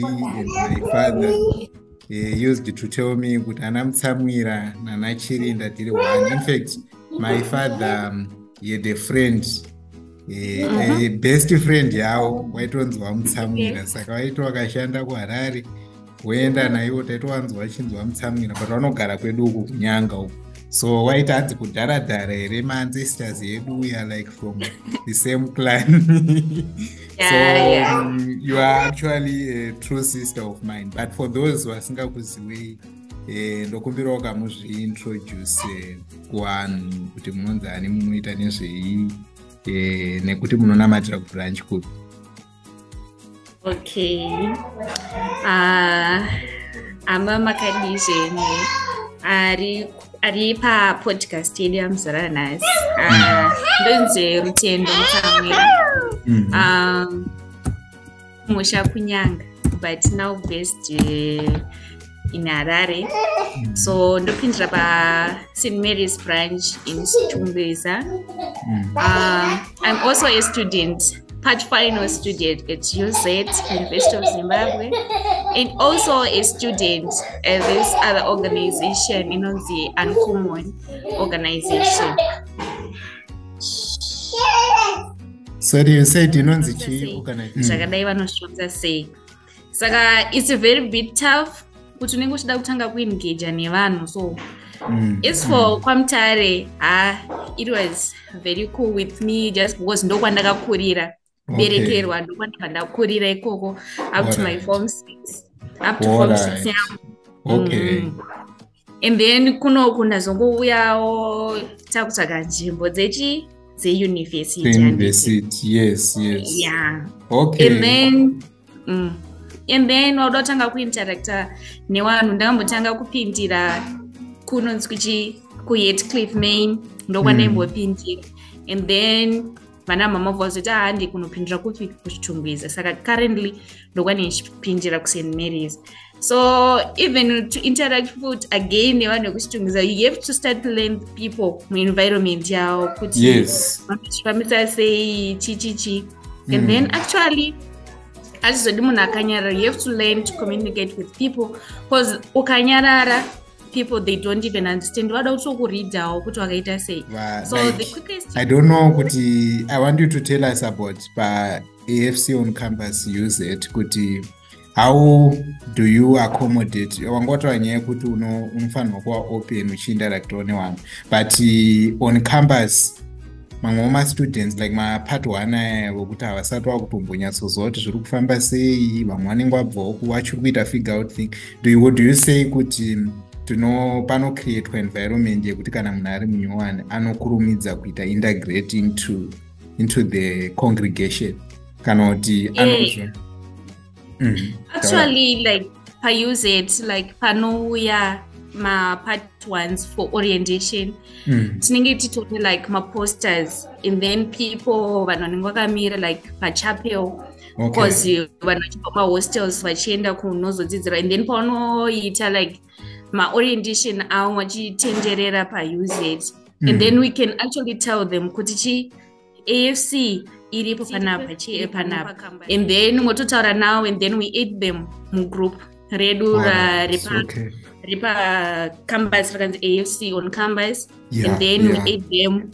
family and my father uh, used to tell me kuti ana mutsamwira nana chirinda tiri one. In fact my father um, had a friend uh, a best friend yavo waitonzwa mutsamwira. Saka waiti wakashanda kuharare woenda naiwo taitowanzwa vachinzwa mutsamwira but vanogara kwedu uku kunyanga uku so waita hanzi kudharadhara here maancestors edu weare like from the same clan. Yeah, so yeah. um, you are actually a true sister of mine. But for those vasingakuziwei eh, ndokumbira wakamuzviintroduce eh, kuvanhu kuti munonzani munoita nezvei eh, nekuti munonamatira kubranch kupi. Okay. Uh, ama makadizheni ari ari papodcast yedu yamuzara nhasi uh, ndonzi rutendo mutsamwira Mhm. um, musha kunyanga but now based uh, in harare. So ndopindira past mary's branch in chitumbeza Mhm. um, i'm also a student part final student at uz university of zimbabwe and also a student at this other organization you know the uncommon organization. Sorry you said inonzi chii organization. Zvakadai vanozvitonza sei. Saka its very bit tough kuti unenge uchida kutanga kuengaja nevanhu so Mm. as for kwamutare ha it was very cool with me just because ndokwandakakurira Okay. berekerwa ndokwandabva ndakurira ikoko up to my Alright. form six up to form six Alright. yangu okay Mm. and then kunoku ndazongouyawo takutsvaga nzvimbo dzechi dzeuniversity handiti. university yes yes yeah okay and then mm, and then wauda kutanga kuinteracta nevanhu ndakambotanga kupindira kunonzi kuchi kuhetcliff main ndokwandaimbopindira and then vana mama vazoti ah handi kunopindira kupi kuchitungwiza saka currently ndokwandichipindira kust marys. So even to interact foot again nevanhu vekuchitungwiza you have to start to learn people muenvironment yavo kuti yes. vanozvifambisa sei chichichi and then actually hazvizodi munhu akanyarara you have to learn to communicate with people because ukanyarara people they don't even understand. Vada kutokuridhawo kuti wakaita sei. So like, the quickest i don't know kuti i want you to tell us about paafc on campus uz kuti how do you accommodate? Wangotava nyaya yekuti uno- unofanirwa kuva open uchiinteractawo nevanhu but uh, on campus mamwe wamastudents like mapart one aya vokuti havasati vakutombonyatsoziva kuti zviri kufamba sei vamwe vanenge vabvawo vachiri kuita figure out thing. Do you, do you say kuti tino panocreatwa environment yekuti kana munhu ari munyowani anokurumidza kuita integrate into, into the congregation. Kana kuti anozvo Mhm. actually like pauzet like panouya mapart ones for orientation. Mhm. tinenge titone like maposters and then people vanhu vanenge vakamira like pachapel because vanhu vachibva mahostels vachienda kunozodzidzira. And then paunoita like maorientation avo vachitenderera pauz and then we can actually tell them kuti chi afc iripo panapa chi panapa and then mototaura navo and then we aid them mugroup redu Alright, repa okay. ripacambus rakanzi afc on cambus Yeah, and then yeah. we aid them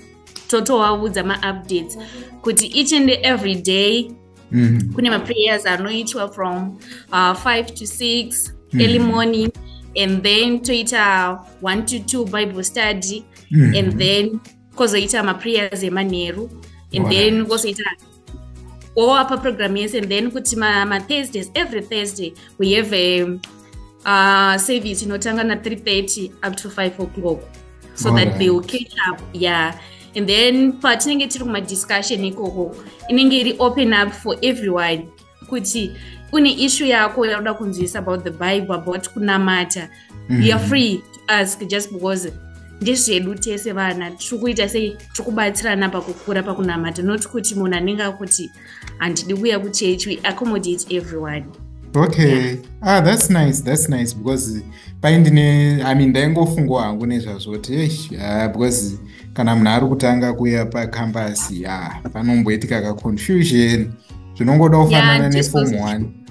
totovaudza maupdates kuti each and every day Mhm. kune maprayers anoitwa from uh, 5 to 6 early morning and then toita 1 to 2 bible study Mhm. and then kozoita maprayers emanheru and then kozoita owapa program yese and then kuti mathursdays every thursday we have a uh, service inotanga na3 30 up to 5 o'clock so that Alright. they will catch up yeah and then patinenge tiri kumadiscussion ikoko inenge iri open up for everyone kuti une issue yako yakuda kunzwisa about the bible about kunamata mm -hmm. you are free to ask just because ndezvedu tese vana tiri kuita sei tiri kubatsirana pakukura pakunamata not kuti munhu anenge akuti handidi kuuya kuchechi we accommodate everyone. Okay. Ah that's nice that's nice because paindine i mean ndaingofungawo hangu nezvazvoti eish ah, because kana munhu ari kutanga kuuya pacambus ya panomboitika kaconfusion zvinongoda kufanana Yeah, just one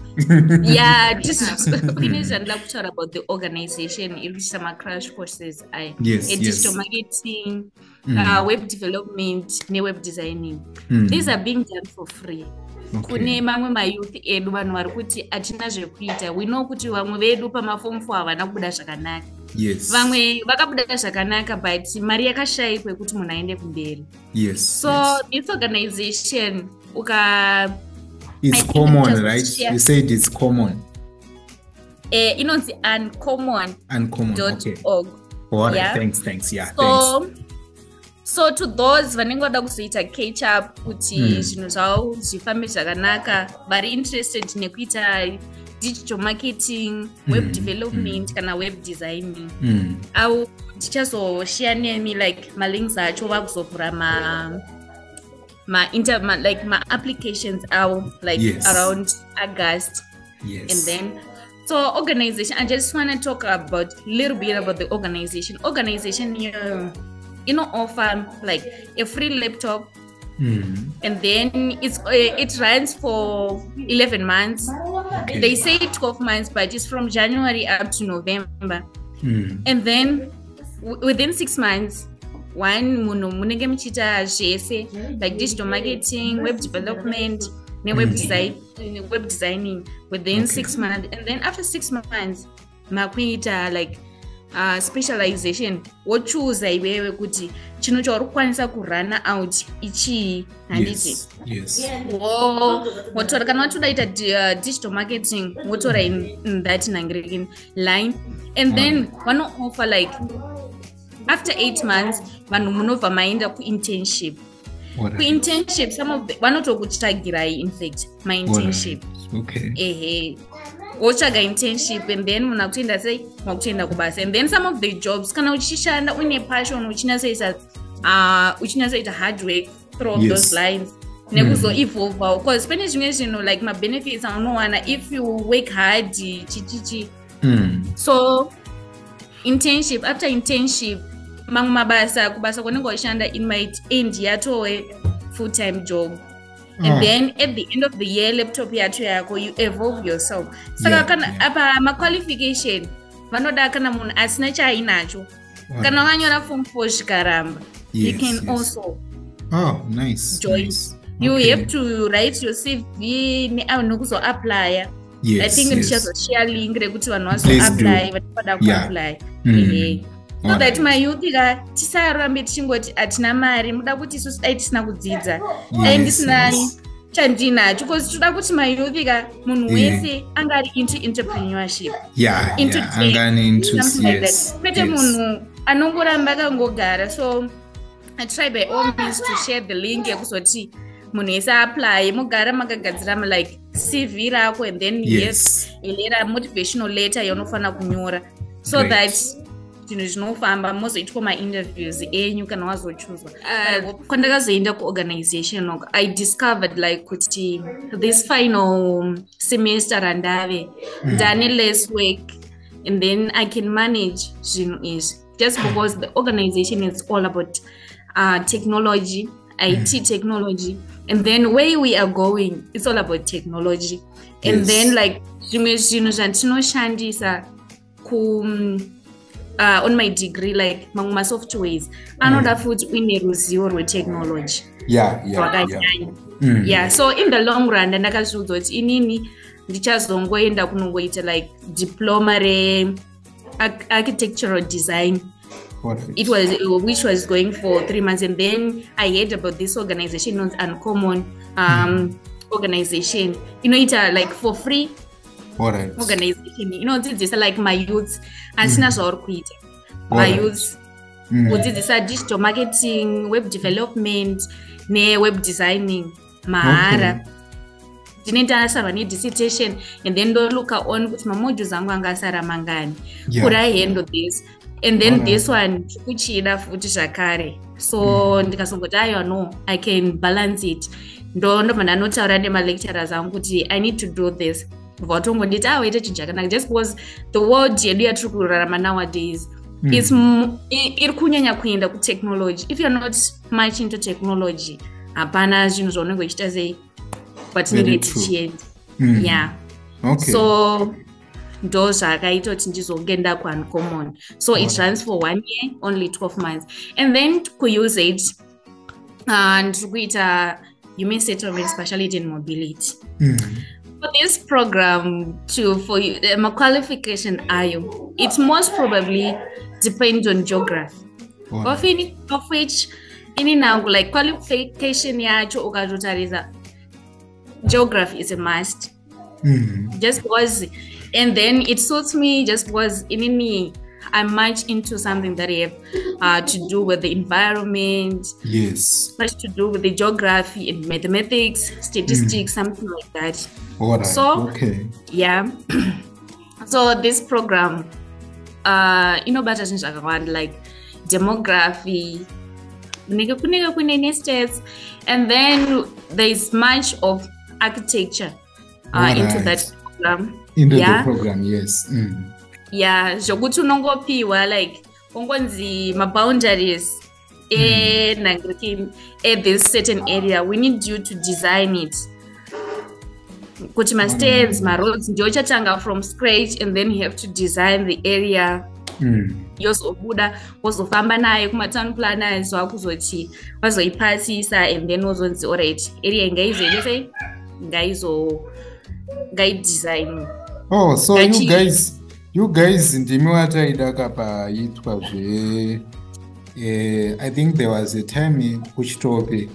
yeah kune zvandida kutaura about the organization iri kuchiita macrash courses aya Yes, edigital yes. marketing Mm. uh, web development neweb designing Mm. these are being done for free Okay. kune mamwe mayouth edu vanhu vari kuti hatina zvekuita we know kuti vamwe vedu pamafom fo havana kubuda zvakanaka yes vamwe vakabuda zvakanaka but mari yakashayikwa yekuti munhu aende kumberi yes so yes. this organization uka it's I common just right? share- you said it's common. Eh, inonzi uncommon. Uncommon okay. org. All right Yeah. thanks thanks. Yeah thanks. so so to those vanenge vada kuzoita catch up kuti Mm. zvinhu zvavo zvifambe zvakanaka vari interested nekuita digital marketing web Mm, development kana web designing. Mm. au ndichazoshare nemi like malinks acho vakuzovhura ma ma, inter, ma like my applications avo like Yes. around august yes and then so organization i just want to talk about a little bit about the organization organization you, you know offer like a free laptop mm. and then it's uh, it runs for 11 months okay. they say 12 months but it's from january up to november mm. and then w- within six months one munhu munenge muchiita zvese like digital marketing web development neweb Mm. design, web designing. Within Okay. six months and then after six months makuita like uh, specialization. Wochuza iwewe kuti chinhu chauri kukwanisa kurana out ichii handiti? Yes. Yes. Wo- wotora kana watoda ita di- uh, digital marketing wotora in, in that nangiriki line. And then vanooffer like after eight months vanhu munobva maenda kuinternship. Kuinternship some of the vanotokutsvagirai infact mainternship okay. Ehe. Wotsvaga internship and then munhu akutoenda sei? Makutoenda kubasa and then some of the jobs kana uchishanda uine passion uchinyasoita uh, uchinyasoita hard work through Yes. those lines nekuzoevolva bcause pane zvimwe zvinhu like mabenefits aunowana if you work hard chichichi mm. so internship after internship mamwe mabasa kubasa kwanenge wachishanda it might end yatove full time job and Ah. then at the end of the year laptop yacho yako you evolve yourself saka Yeah, kana yeah. apa maqualification vanoda kana munhu asina chaainacho kana wakanyora form four zvikaramba you Yes, can yes. also oh nice join. nice. you Okay. have to write your cv nekuzoaplya i yes, think yes. ndichazoshare link rekuti vanhu vazoapply vanivada Yeah. kuapply Mm. ehe so that mayouth ka tisarambe tichingoti hatina mari muda kuti isusu dai tisina kudzidza. Dai ndisina yes. chandinacho bcause toda kuti mayouth ka munhu wese anga ari into entrepreneurship kwete munhu anongoramba akangogara. So i try by all means to share the link yekuzoti munhu wese aapply mugara makagadzira ma- like cv rako and then yes. yes ilera motivational letter yaunofanira kunyora. So Great. that zvinhu zvinofamba mozoitwa mainterviews enyu kana wazochuzwa. Uh, kwandakazoenda kuorganization oko i discovered like kuti this final semester randave. Ndane less work and then i can manage zvinhu izvi. Just because the organization is all about uh, technology it technology and then where we are going it's all about technology. And Yes. then like zvimwe zvinhu zvandinoshandisa ku uh, on my degree like mamwe masoftwares anoda futi uine ruzivo rwetechnology yeah yeah yeah. rwakanyanya Mm. yeah so in the long run ndakazviudza kuti inini ndichazongoenda kunongoita like diploma re-architectural design. Right. it was which was going for three months and then i heard about this organization known uncommon um, organization. Inoita like for free right organization. Inodzidzisa like mayouth asina zvauri kuita. Mayouth Mm. kudzidzisa digital marketing web development neweb designing. Mahara ndinoita sava nedissertation and then ndolooka on kuti mamodules angu anga asara mangani. Yeah. could i handle this? And then Alright. this one ndikuchida futi zvakare. So ndikazongoti aiwa no i can balance it. Ndo ndobva ndanotaura nemalecturers angu kuti i need to do this bva watongonditi awaita chinhu chakanaka. Just because the world yedu yatiri kurarama nowadays Mm. is m- i- iri kunyanya kuenda kutechnology if you're not much into technology hapana zvinhu zvaunenge uchiita sei kwatinenge tichienda Mm. yeah. Okay. So ndo zvakaita kuti ndizonge ndakuuncommon so it runs for one year only 12 months. And then kuuse it uh, ndiri kuita human settlement speciality and mobility. Mm. For this program to for you uh, maqualification ayo it most probably depends on geography Alright. of, in, of which ini nangu like qualification yacho geography is a must Mm. just because and then it suits me just was because inini i'm much into something that have uh, to do with the environment. Yes. Much to do with the geography and mathematics statistics something like that. All right So- okay. yeah. So this program uh inobata zvinhu zvakawanda like demography kunenge kunenge kune nestates and then there's much of architecture uh, into that program. Into Yeah. the program yes. Mm. Yeah zvokuti unongopiwa like ungonzi maboundaries enhangiriki this certain area we need you to design it. Kuti mastairs maroads ndio chatanga from scratch and then you have to design the area Mm. yozobuda wozofamba nayo kumatown planners wakuzoti wazoipasisa and then wozonzi alright area ngaizoite sei? Ngaizo ngaidesign oh so you Gachi- guys you guys ndimi wataida kapaitwa zve eh, i think there was a time kuchitope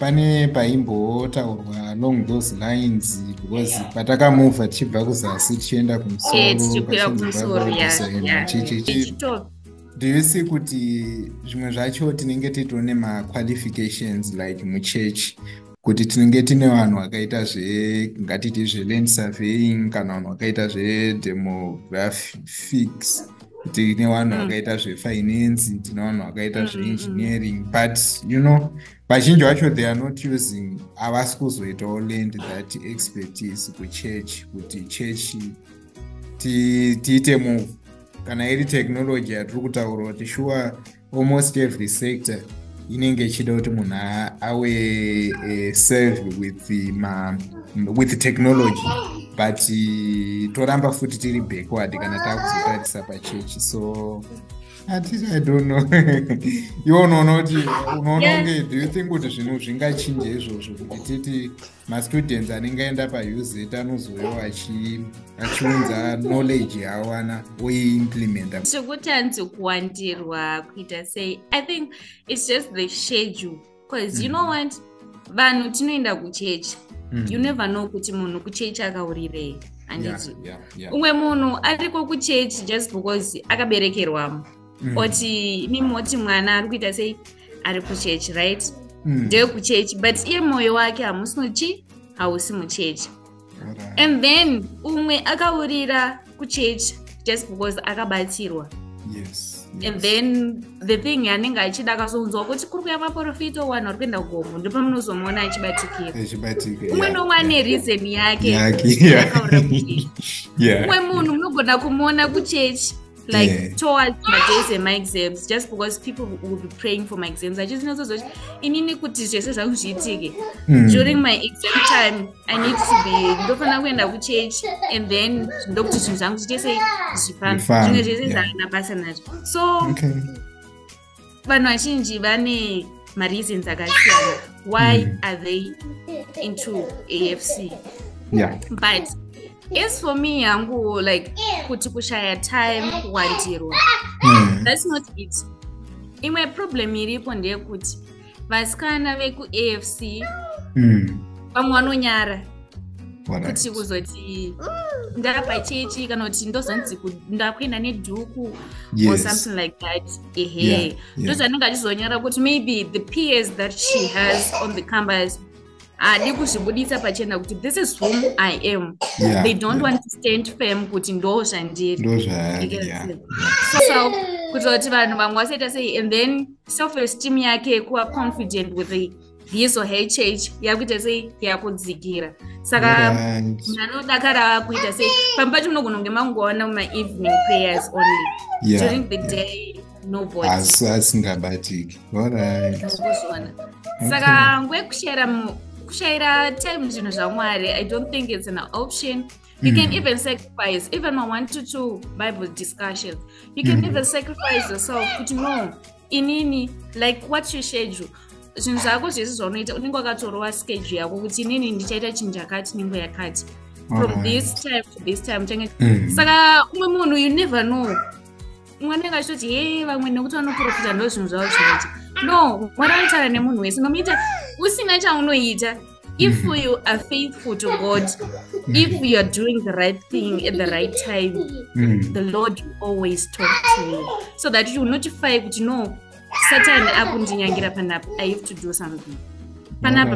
pane paimbotaurwa along those lines because patakamuvha tichibva kuzasi tichienda tichikwira kumusoro kumusoro yeah, design yeah, chichichi ichito- do you see kuti zvimwe zvacho tinenge titone maqualifications like muchechi kuti tinenge tine vanhu vakaita zve ngatiti zveland surveying kana vanhu vakaita zvedemographics tine vanhu vakaita zvefinance tine vanhu vakaita zveengineering. But you know vazhinji vacho they are not using havasi kuzoitawo land that expertise kuchechi kuti chechi ti- tiite move. Kana iri technology yatiri kutaura kuti sure almost every sector inenge ichida kuti munhu ave eh, serve with ma, with technology but eh, toramba futi tiri backward kana takuzotarisa pachechi. So atiti i don't know. Iwo unoona kuti unoona kunge do you think kuti zvinhu zvingachinja izvozvo kuti titi mastudents anenge aenda pauzet achi- achiunza knowledge yaawana oiimplementa? Chikutanzi kuwandirwa kuita sei i think it's just the schedule. Because you know what? Vanhu tinoenda kuchechi. You never know kuti munhu kuchechi akaurirei. Handiti umwe munhu ariko kuchechi just because akaberekerwamo oti mimoti mwana ari kuita sei? Ari kuchechi right? Ndekuchechi but iye mwoyo wake hamusinochi hausi muchechi. And then umwe akaurira kuchechi just because akabatsirwa. And then the thing yanenge achida akazounzwa kuti kuri kuya maprofita wanhu ari kuenda kugomo ndo pamunozomuona achibatikira umwe nomwe ane reason yake. Umwe munhu munogona kumuona kuchechi like Yeah. towards my days and my exams just because people will be praying for my exams. Achizinozozoti inini kuti zvese zvangu zviitike during my exam time i need to be ndofanira kuenda kuchechi and then ndokuti zvinhu zvangu zviite sei? Zvifamba zvimwe zvese yeah. zvaana basa nazvo. So vanhu vazhinji vane mareasons akasiyana. Why are they into afc but as for me yangu like kuti kushaya time kuwandirwa. That's not it. Imwe problem iripo ndeyekuti vasikana vekuafc vamwe vanonyara kuti kuzoti ndapachechi kana kuti ndozonzi ndakuenda nedhuku or Yes. something like that. Ehe. Ndozvanenge achizonyara kuti maybe the peers that she has on the campus hadi kuzvibudisa pachena kuti this is whom i am. Yeah, they don't yeah. want to stand firm kuti ndo zvandiri. So kuitira kuti vanhu vamwe vasaita sei and then self esteem yake kuva confident with the- his or her church yakuita sei yakudzikira. Saka munhu anodakara kuita sei pamwe pacho munogona kunge mangoona mumaevening prayers only. During the day nobody. Asingabatiki. Alright kuzviona saka ngwekushayira mu- kushayira time zvinhu zvamwari i don't think it's an option you can Mm. even sacrifice even my one to two bible discussions you can Mm. even sacrifice yourself kuti no inini like what's your schedule zvinhu zvako zvese zvaunoita unenge wakatorwa schedule yako kuti inini ndichaita chinhu chakati nenguva yakati from Alright. this time to this time uchange Mm. saka umwe munhu you never know umwe anenge achitoti he vamwe nekuti vanoprofita ndo zvinhu zvavo zvinoita no mwari anotaura nemunhu wese. Nomuita usina chaunoita. If Mhm. you are faithful to god if you are doing the right thing at the right time Mm. the lord always talk to you. So that you will notify kuti no satan akundinyangira panapa i have to do something. Panapa